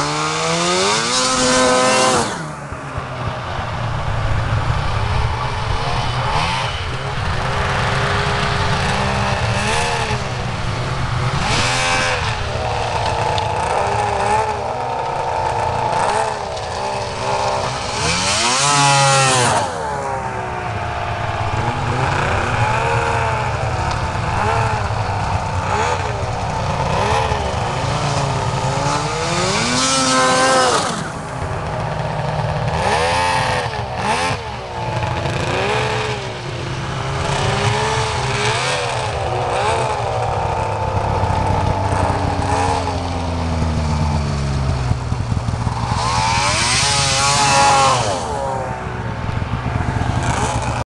Ah!